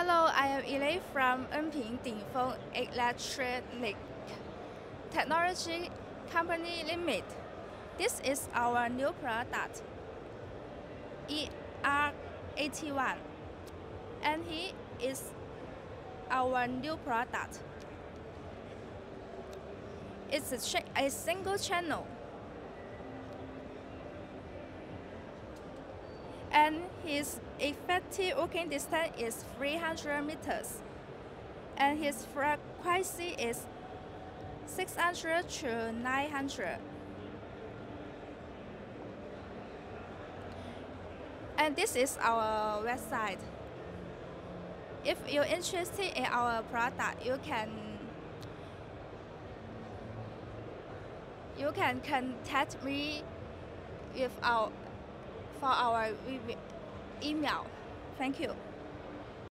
Hello, I am Elaine from Enping Dingfeng Electronic Technology Company Limited. This is our new product, ER81, and here is our new product. It's a, a single channel and his effective working distance is 300 meters and his frequency is 600 to 900 and this is our website. If you're interested in our product you can you can contact me with our for our email. Thank you.